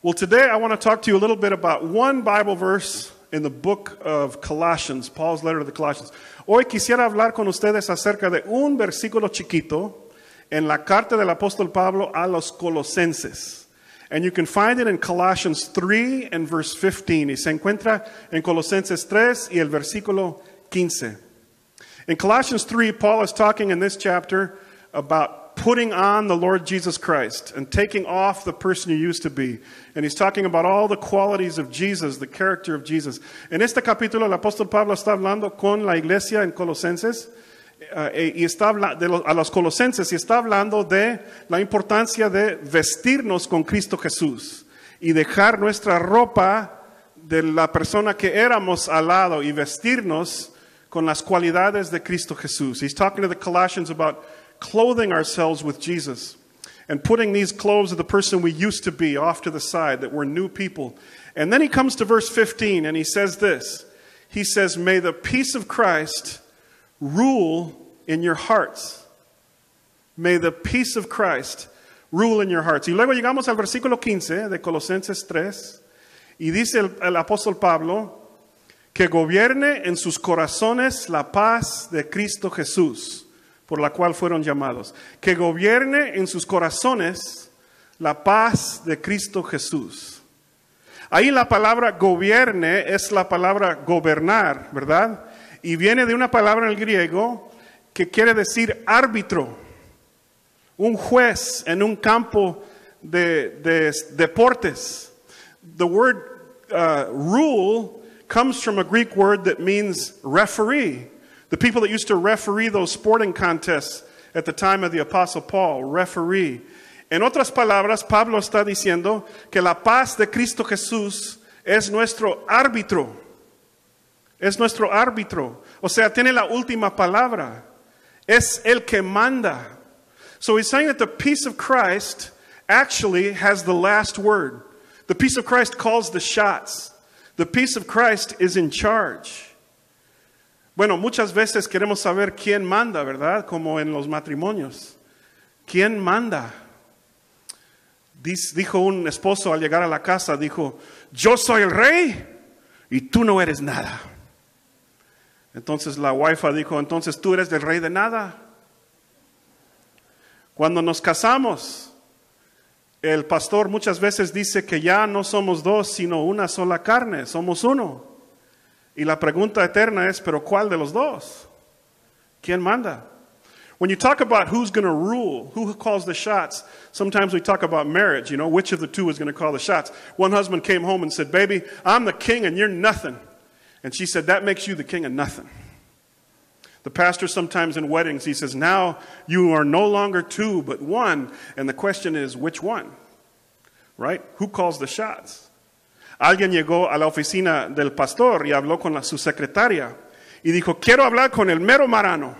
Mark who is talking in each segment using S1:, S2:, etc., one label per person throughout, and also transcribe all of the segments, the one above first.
S1: Well, today I want to talk to you a little bit about one Bible verse in the book of Colossians, Paul's letter to the Colossians. Hoy quisiera hablar con ustedes acerca de un versículo chiquito en la carta del apóstol Pablo a los colosenses. And you can find it in Colossians 3 and verse 15. Y se encuentra en Colosenses 3 y el versículo 15. In Colossians 3, Paul is talking in this chapter about putting on the Lord Jesus Christ and taking off the person you used to be. And he's talking about all the qualities of Jesus, the character of Jesus. En este capítulo, el apóstol Pablo está hablando con la iglesia en Colosenses. Uh, y está de los, a los colosenses y está hablando de la importancia de vestirnos con Cristo Jesús y dejar nuestra ropa de la persona que éramos al lado y vestirnos con las cualidades de Cristo Jesús. He's talking to the Colossians about clothing ourselves with Jesus and putting these clothes of the person we used to be off to the side, that we're new people. And then he comes to verse 15 and he says this He says, May the peace of Christ rule in your hearts. May the peace of Christ rule in your hearts. Y luego llegamos al versículo 15 de Colosenses 3 y dice el, el apóstol Pablo, que gobierne en sus corazones la paz de Cristo Jesús, por la cual fueron llamados. Que gobierne en sus corazones la paz de Cristo Jesús. Ahí la palabra gobierne es la palabra gobernar, ¿verdad? Y viene de una palabra en el griego que quiere decir árbitro, un juez en un campo de, de deportes. The word uh, rule comes from a Greek word that means referee. The people that used to referee those sporting contests at the time of the Apostle Paul, referee. En otras palabras, Pablo está diciendo que la paz de Cristo Jesús es nuestro árbitro. Es nuestro árbitro. O sea, tiene la última palabra. Es el que manda. So he's saying that the peace of Christ actually has the last word. The peace of Christ calls the shots. The peace of Christ is in charge. Bueno, muchas veces queremos saber quién manda, ¿verdad? Como en los matrimonios. ¿Quién manda? Dijo un esposo al llegar a la casa, dijo, yo soy el rey y tú no eres nada. Entonces la wife dijo, entonces tú eres el rey de nada. Cuando nos casamos, el pastor muchas veces dice que ya no somos dos, sino una sola carne, somos uno. Y la pregunta eterna es, pero ¿cuál de los dos? ¿Quién manda? When you talk about who's going to rule, who calls the shots, sometimes we talk about marriage, you know, which of the two is going to call the shots. One husband came home and said, Baby, I'm the king and you're nothing. And she said, That makes you the king of nothing. The pastor sometimes in weddings, he says, Now you are no longer two, but one. And the question is, which one? Right? Who calls the shots? Alguien llegó a la oficina del pastor y habló con su secretaria y dijo, quiero hablar con el mero marano.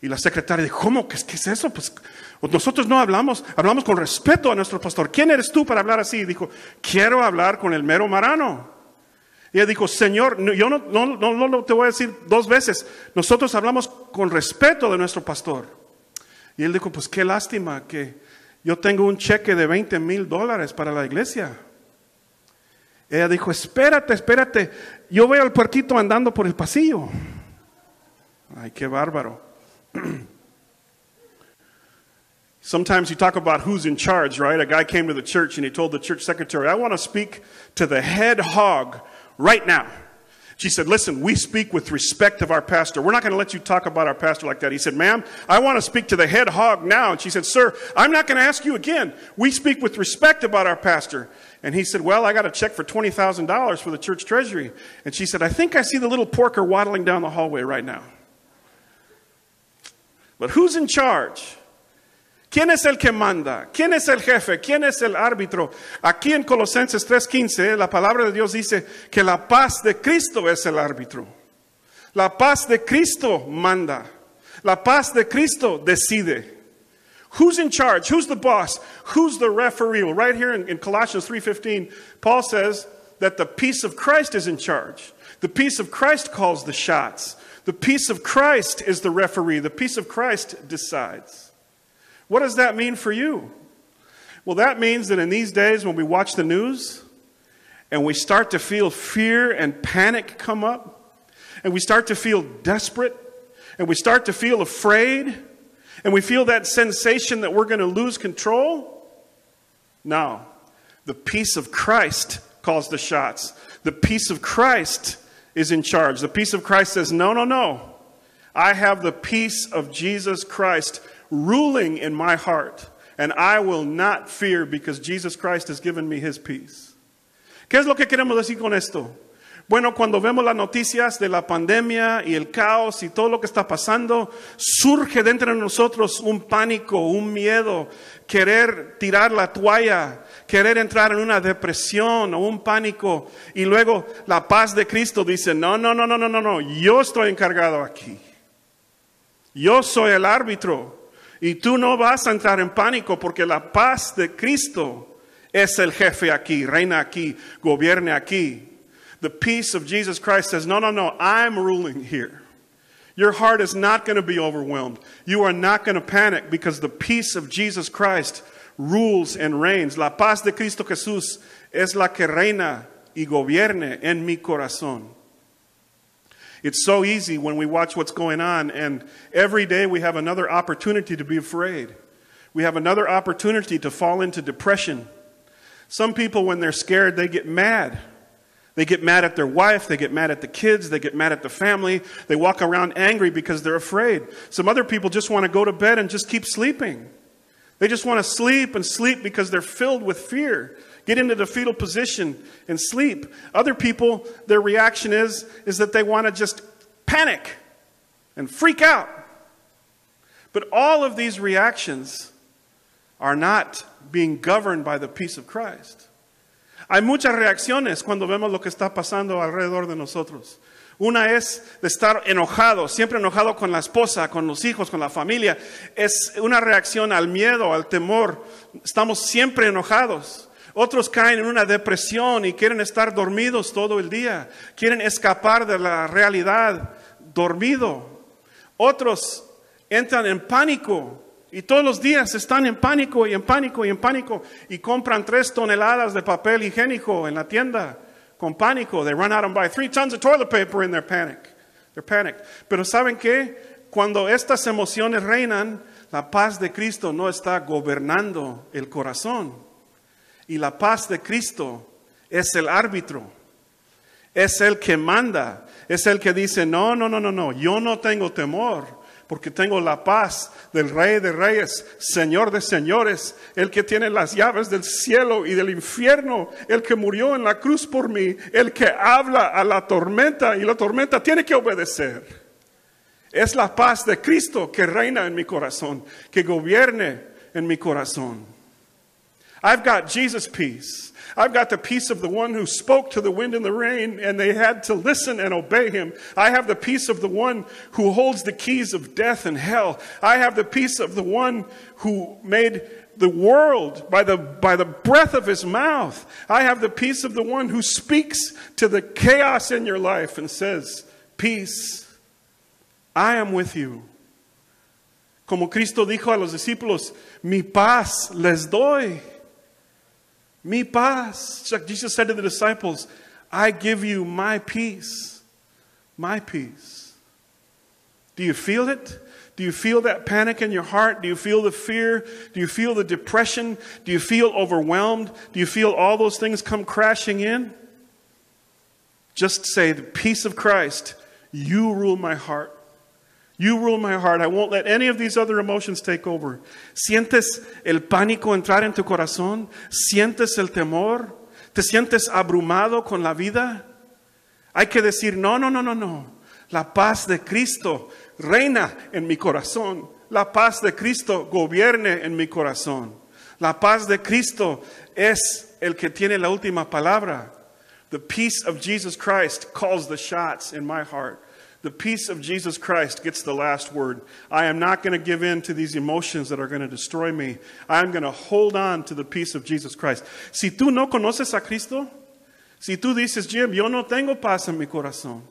S1: Y la secretaria dijo, ¿cómo? ¿Qué, qué es eso? Pues nosotros no hablamos, hablamos con respeto a nuestro pastor. ¿Quién eres tú para hablar así? Y dijo, quiero hablar con el mero marano. Y ella dijo, Señor, yo no, no, no, no te voy a decir dos veces, nosotros hablamos con respeto de nuestro pastor. Y él dijo, pues qué lástima que yo tengo un cheque de 20 mil dólares para la iglesia. Ella dijo, espérate, espérate, yo voy al puerquito andando por el pasillo. Ay, qué bárbaro. Sometimes you talk about who's in charge, right? A guy came to the church and he told the church secretary, I want to speak to the head hog right now. She said, Listen, we speak with respect of our pastor. We're not going to let you talk about our pastor like that. He said, Ma'am, I want to speak to the head hog now. And she said, Sir, I'm not going to ask you again. We speak with respect about our pastor. And he said, Well, I got a check for $20,000 for the church treasury. And she said, I think I see the little porker waddling down the hallway right now. But who's in charge? ¿Quién es el que manda? ¿Quién es el jefe? ¿Quién es el árbitro? Aquí en Colosenses 3:15 eh, la palabra de Dios dice que la paz de Cristo es el árbitro. La paz de Cristo manda. La paz de Cristo decide. Who's in charge? Who's the boss? Who's the referee? Well, right here in, in Colossians 3:15, Paul says that the peace of Christ is in charge. The peace of Christ calls the shots. The peace of Christ is the referee. The peace of Christ decides. What does that mean for you? Well, that means that in these days when we watch the news and we start to feel fear and panic come up, and we start to feel desperate, and we start to feel afraid, and we feel that sensation that we're going to lose control, no. The peace of Christ calls the shots. The peace of Christ is in charge. The peace of Christ says, No, no, no. I have the peace of Jesus Christ ruling in my heart, and I will not fear because Jesus Christ has given me his peace. ¿Qué es lo que queremos decir con esto? Bueno, cuando vemos las noticias de la pandemia y el caos y todo lo que está pasando, surge dentro de nosotros un pánico, un miedo, querer tirar la toalla, querer entrar en una depresión o un pánico. Y luego la paz de Cristo dice, no, no, no, no, no, no, no, yo estoy encargado aquí. Yo soy el árbitro. Y tú no vas a entrar en pánico porque la paz de Cristo es el jefe aquí, reina aquí, gobierne aquí. The peace of Jesus Christ says, No, no, no, I'm ruling here. Your heart is not going to be overwhelmed. You are not going to panic because the peace of Jesus Christ rules and reigns. La paz de Cristo Jesús es la que reina y gobierne en mi corazón. It's so easy when we watch what's going on, and every day we have another opportunity to be afraid. We have another opportunity to fall into depression. Some people, when they're scared, they get mad. They get mad at their wife, they get mad at the kids, they get mad at the family. They walk around angry because they're afraid. Some other people just want to go to bed and just keep sleeping. They just want to sleep and sleep because they're filled with fear. Get into the fetal position and sleep. Other people, their reaction is, that they want to just panic and freak out. But all of these reactions are not being governed by the peace of Christ. Hay muchas reacciones cuando vemos lo que está pasando alrededor de nosotros. Una es de estar enojado, siempre enojado con la esposa, con los hijos, con la familia. Es una reacción al miedo, al temor. Estamos siempre enojados. Otros caen en una depresión y quieren estar dormidos todo el día. Quieren escapar de la realidad dormido. Otros entran en pánico y todos los días están en pánico y en pánico y en pánico y compran tres toneladas de papel higiénico en la tienda con pánico. They run out and buy three tons of toilet paper in their panic. They're panicked. Pero ¿saben qué? Cuando estas emociones reinan, la paz de Cristo no está gobernando el corazón. Y la paz de Cristo es el árbitro. Es el que manda. Es el que dice, no, no, no, no, no, yo no tengo temor porque tengo la paz del Rey de Reyes, Señor de Señores, el que tiene las llaves del cielo y del infierno, el que murió en la cruz por mí, el que habla a la tormenta y la tormenta tiene que obedecer. Es la paz de Cristo que reina en mi corazón, que gobierne en mi corazón. I've got Jesus' peace. I've got the peace of the one who spoke to the wind and the rain, and they had to listen and obey him. I have the peace of the one who holds the keys of death and hell. I have the peace of the one who made the world by the, by the breath of his mouth. I have the peace of the one who speaks to the chaos in your life and says, Peace, I am with you. Como Cristo dijo a los discípulos, mi paz les doy. Mi paz. Jesus said to the disciples, I give you my peace. My peace. Do you feel it? Do you feel that panic in your heart? Do you feel the fear? Do you feel the depression? Do you feel overwhelmed? Do you feel all those things come crashing in? Just say, The peace of Christ, you rule my heart. You rule my heart. I won't let any of these other emotions take over. ¿Sientes el pánico entrar en tu corazón? ¿Sientes el temor? ¿Te sientes abrumado con la vida? Hay que decir, no, no, no, no, no. La paz de Cristo reina en mi corazón. La paz de Cristo gobierne en mi corazón. La paz de Cristo es el que tiene la última palabra. The peace of Jesus Christ calls the shots in my heart. The peace of Jesus Christ gets the last word. I am not going to give in to these emotions that are going to destroy me. I am going to hold on to the peace of Jesus Christ. Si tú no conoces a Cristo, si tú dices, Jim, yo no tengo paz en mi corazón,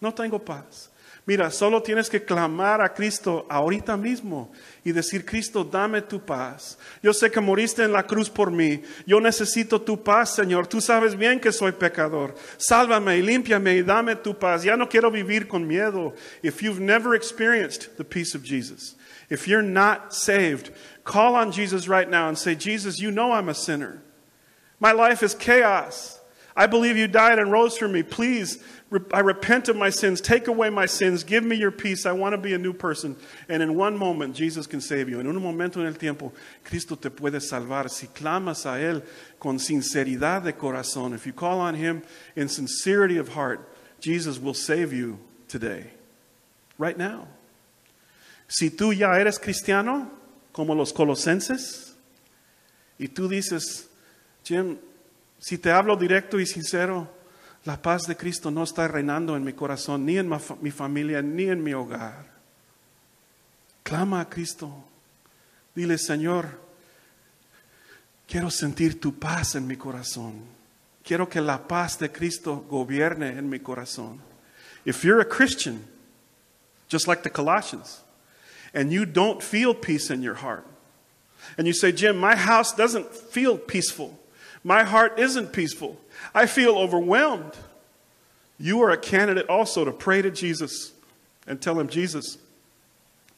S1: no tengo paz. Mira, solo tienes que clamar a Cristo ahorita mismo y decir, Cristo, dame tu paz. Yo sé que moriste en la cruz por mí. Yo necesito tu paz, Señor. Tú sabes bien que soy pecador. Sálvame y límpiame y dame tu paz. Ya no quiero vivir con miedo. If you've never experienced the peace of Jesus, if you're not saved, call on Jesus right now and say, Jesus, you know I'm a sinner. My life is chaos. I believe you died and rose for me. Please I repent of my sins. Take away my sins. Give me your peace. I want to be a new person. And in one moment, Jesus can save you. En un momento en el tiempo, Cristo te puede salvar. Si clamas a Él con sinceridad de corazón, if you call on Him in sincerity of heart, Jesus will save you today, right now. Si tú ya eres cristiano, como los colosenses, y tú dices, Jim, si te hablo directo y sincero, la paz de Cristo no está reinando en mi corazón, ni en mi familia, ni en mi hogar. Clama a Cristo. Dile, Señor, quiero sentir tu paz en mi corazón. Quiero que la paz de Cristo gobierne en mi corazón. If you're a Christian, just like the Colossians, and you don't feel peace in your heart, and you say, Jim, my house doesn't feel peaceful, my heart isn't peaceful. I feel overwhelmed. You are a candidate also to pray to Jesus and tell him, Jesus,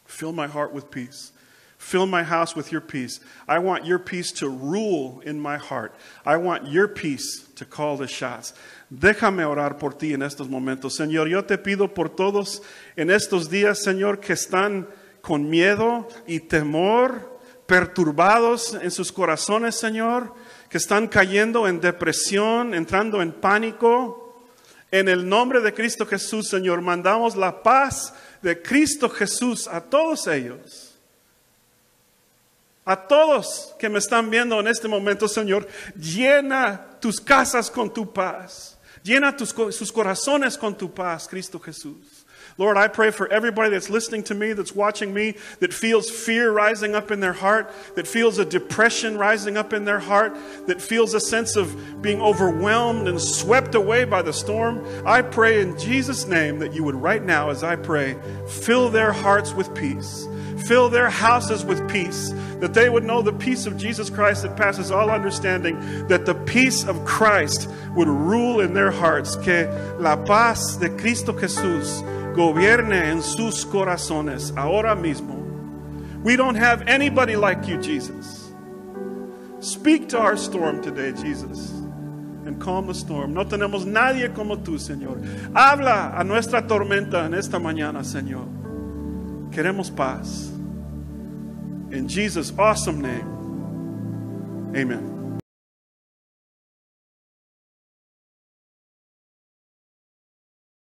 S1: fill my heart with peace. Fill my house with your peace. I want your peace to rule in my heart. I want your peace to call the shots. Déjame orar por ti en estos momentos. Señor, yo te pido por todos en estos días, Señor, que están con miedo y temor, perturbados en sus corazones, Señor que están cayendo en depresión, entrando en pánico. En el nombre de Cristo Jesús, Señor, mandamos la paz de Cristo Jesús a todos ellos. A todos que me están viendo en este momento, Señor, llena tus casas con tu paz. Llena tus, sus corazones con tu paz, Cristo Jesús. Lord, I pray for everybody that's listening to me, that's watching me, that feels fear rising up in their heart, that feels a depression rising up in their heart, that feels a sense of being overwhelmed and swept away by the storm. I pray in Jesus' name that you would, right now, as I pray, fill their hearts with peace. Fill their houses with peace, that they would know the peace of Jesus Christ that passes all understanding, that the peace of Christ would rule in their hearts, que la paz de Cristo Jesús gobierne en sus corazones ahora mismo. We don't have anybody like you, Jesus. Speak to our storm today, Jesus, and calm the storm. No tenemos nadie como tú, Señor. Habla a nuestra tormenta en esta mañana, Señor. Queremos paz. In Jesus' awesome name, amen.